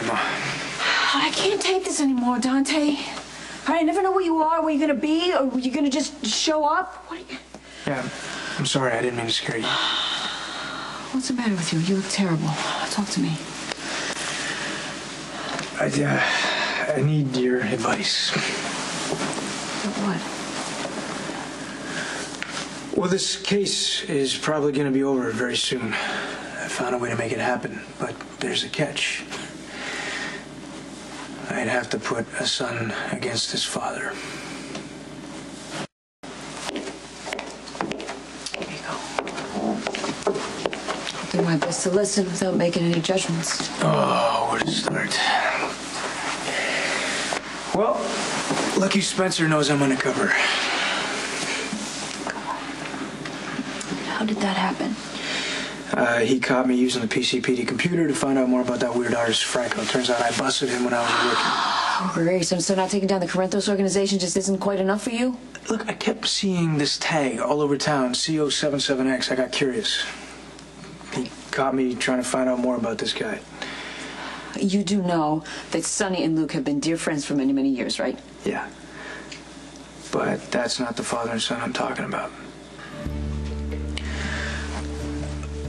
Ma. I can't take this anymore, Dante. I never know where you are, where you're gonna be, or are you're gonna just show up. You... Yeah, I'm sorry. I didn't mean to scare you. What's the matter with you? You look terrible. Talk to me. I, uh, I need your advice. What? Well, this case is probably going to be over very soon. I found a way to make it happen, but there's a catch. I'd have to put a son against his father. Here you go. I'll do my best to listen without making any judgments. Oh, where to start? Well, Lucky Spencer knows I'm undercover. Come on. How did that happen? Uh, he caught me using the PCPD computer to find out more about that weird artist Franco. Turns out I busted him when I was working. Oh, great. So, so not taking down the Corinthos organization just isn't quite enough for you? Look, I kept seeing this tag all over town, CO77X. I got curious. He caught me trying to find out more about this guy. You do know that Sonny and Luke have been dear friends for many, many years, right? Yeah. But that's not the father and son I'm talking about.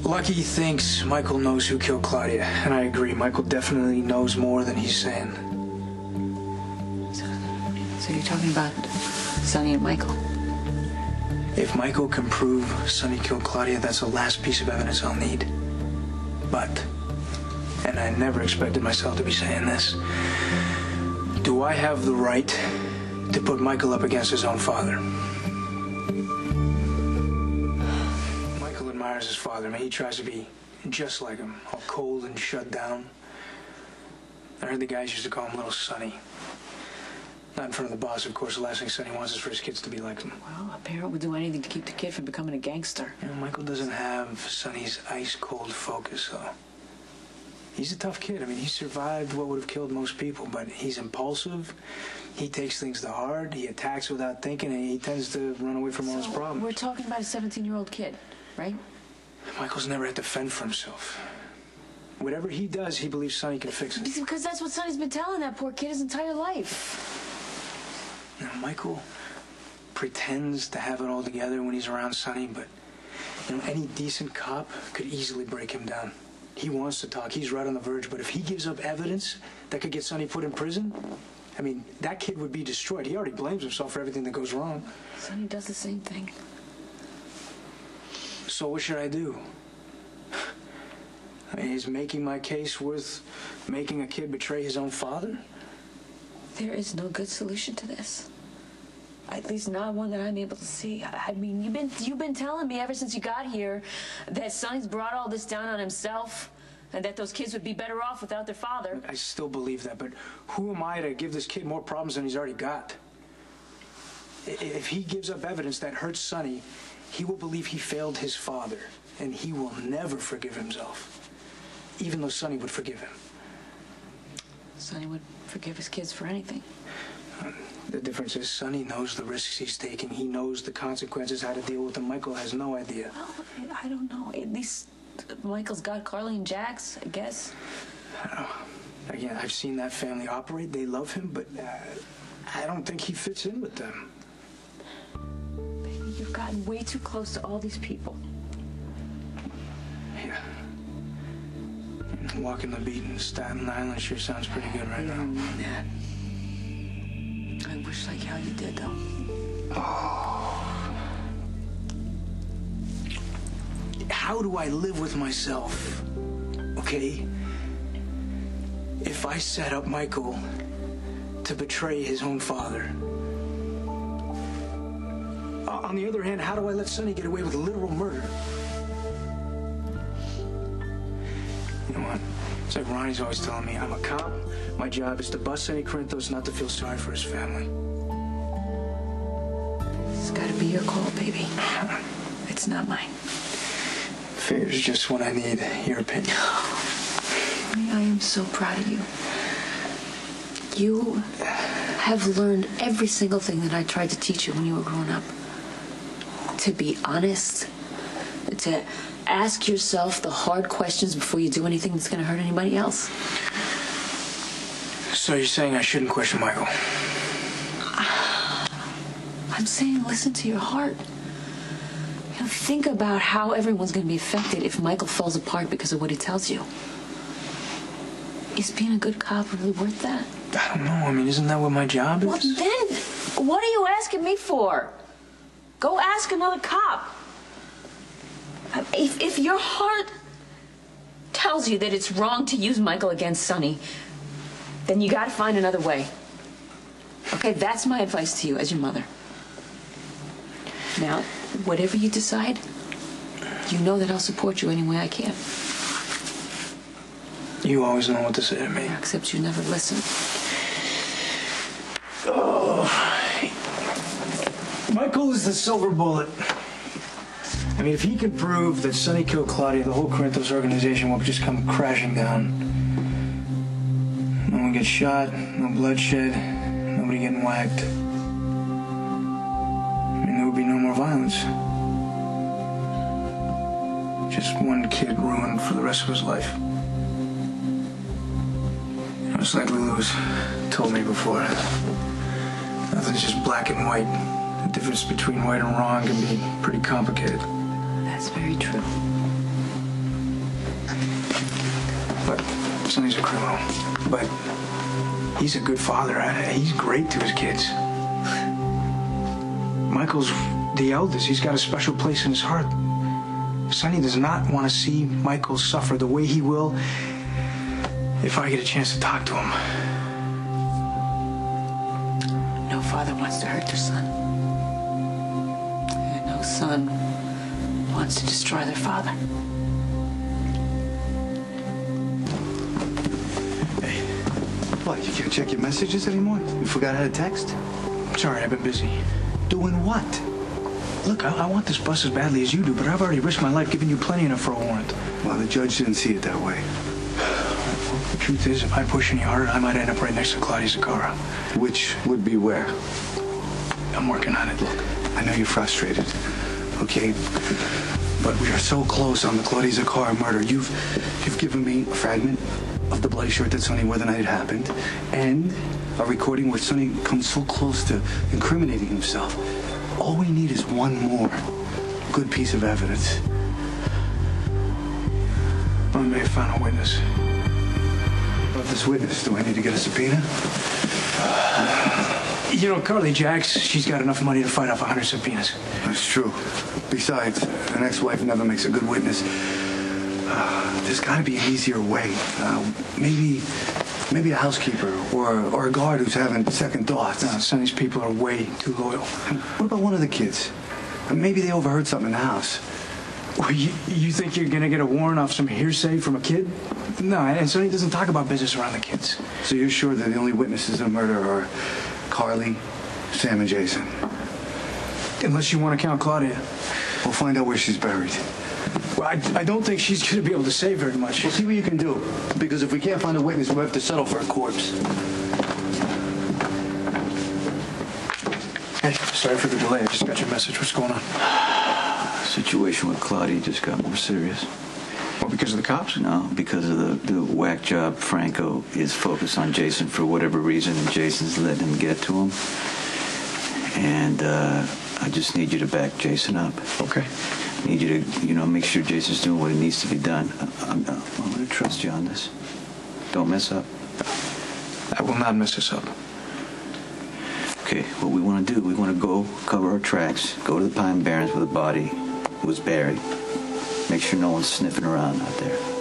Lucky thinks Michael knows who killed Claudia, and I agree. Michael definitely knows more than he's saying. So you're talking about Sonny and Michael? If Michael can prove Sonny killed Claudia, that's the last piece of evidence I'll need. But, and I never expected myself to be saying this, do I have the right to put Michael up against his own father? Admires his father. I mean, he tries to be just like him, all cold and shut down. I heard the guys used to call him Little Sonny. Not in front of the boss, of course. The last thing Sonny wants is for his kids to be like him. Well, a parent would do anything to keep the kid from becoming a gangster. You know, Michael doesn't have Sonny's ice cold focus, though. He's a tough kid. I mean, he survived what would have killed most people, but he's impulsive. He takes things to heart. He attacks without thinking, and he tends to run away from all his problems. We're talking about a 17-year-old kid, right? Michael's never had to fend for himself. Whatever he does, he believes Sonny can fix it. Because that's what Sonny's been telling that poor kid his entire life. Now, Michael pretends to have it all together when he's around Sonny, but you know, any decent cop could easily break him down. He wants to talk. He's right on the verge. But if he gives up evidence that could get Sonny put in prison, I mean, that kid would be destroyed. He already blames himself for everything that goes wrong. Sonny does the same thing. So what should I do? I mean, is making my case worth making a kid betray his own father? There is no good solution to this. At least not one that I'm able to see. I mean, you've been you've been telling me ever since you got here that Sonny's brought all this down on himself, and that those kids would be better off without their father. I still believe that, but who am I to give this kid more problems than he's already got? If he gives up evidence that hurts Sonny, he will believe he failed his father, and he will never forgive himself, even though Sonny would forgive him. Sonny would forgive his kids for anything. The difference is Sonny knows the risks he's taking. He knows the consequences, how to deal with them. Michael has no idea. Well, I don't know. At least Michael's got Carly and Jax, I guess. Again, I've seen that family operate. They love him, but uh, I don't think he fits in with them. Gotten way too close to all these people. Yeah. Walking the beat in Staten Island sure sounds pretty good right now. I wish like how you did, though. Oh. How do I live with myself? Okay? If I set up Michael to betray his own father. On the other hand, how do I let Sonny get away with literal murder? You know what? It's like Ronnie's always telling me I'm a cop. My job is to bust Sonny Corinthos, not to feel sorry for his family. It's gotta be your call, baby. It's not mine. Fear's just what I need. Your opinion. I am so proud of you. You have learned every single thing that I tried to teach you when you were growing up. To be honest, to ask yourself the hard questions before you do anything that's going to hurt anybody else. So you're saying I shouldn't question Michael? I'm saying listen to your heart. You know, think about how everyone's going to be affected if Michael falls apart because of what he tells you. Is being a good cop really worth that? I don't know. I mean, isn't that what my job is? Well, then, what are you asking me for? Go ask another cop. If, if your heart tells you that it's wrong to use Michael against Sonny, then you got to find another way. Okay, that's my advice to you as your mother. Now, whatever you decide, you know that I'll support you any way I can. You always know what to say to me. Except you never listen. Is the silver bullet. I mean, if he can prove that Sonny killed Claudia, the whole Corinthos organization will just come crashing down. No one gets shot, no bloodshed, nobody getting whacked. I mean, there would be no more violence. Just one kid ruined for the rest of his life. It's like Lulu's told me before. Nothing's just black and white. The difference between right and wrong can be pretty complicated. That's very true. But Sonny's a criminal. But he's a good father. He's great to his kids. Michael's the eldest. He's got a special place in his heart. Sonny does not want to see Michael suffer the way he will if I get a chance to talk to him. No father wants to hurt their son. And son wants to destroy their father. Hey, what? You can't check your messages anymore? You forgot how to text? Sorry, I've been busy. Doing what? Look, I, I want this bus as badly as you do, but I've already risked my life giving you plenty enough for a warrant. Well, the judge didn't see it that way. The truth is, if I push any harder, I might end up right next to Claudia Zacchara. Which would be where? I'm working on it. Look, I know you're frustrated, okay? But we are so close on the Claudia Zacchara murder. You've you've given me a fragment of the bloody shirt that Sonny wore the night it happened, and a recording where Sonny comes so close to incriminating himself. All we need is one more good piece of evidence. I may found a witness. About this witness, do I need to get a subpoena? You know, Carly Jacks, she's got enough money to fight off a 100 subpoenas. That's true. Besides, an ex-wife never makes a good witness. Uh, there's got to be an easier way. Uh, maybe, maybe a housekeeper or or a guard who's having second thoughts. No, Sonny's people are way too loyal. What about one of the kids? Maybe they overheard something in the house. Well, you, you think you're gonna get a warrant off some hearsay from a kid? No, and Sonny doesn't talk about business around the kids. So you're sure that the only witnesses in the murder are Carly, Sam, and Jason? Unless you want to count Claudia. We'll find out where she's buried. Well, I, I don't think she's gonna be able to say very much. We'll see what you can do. Because if we can't find a witness, we'll have to settle for a corpse. Hey, sorry for the delay. I just got your message. What's going on? Situation with Claudia just got more serious. Well, because of the cops? No, because of the, the whack job Franco is focused on Jason for whatever reason, and Jason's letting him get to him. And uh, I just need you to back Jason up. Okay. I need you to, you know, make sure Jason's doing what he needs to be done. I- I'm, I'm going to trust you on this. Don't mess up. I will not mess this up. Okay, what we want to do, we want to go cover our tracks, go to the Pine Barrens where the body was buried. Make sure no one's sniffing around out there.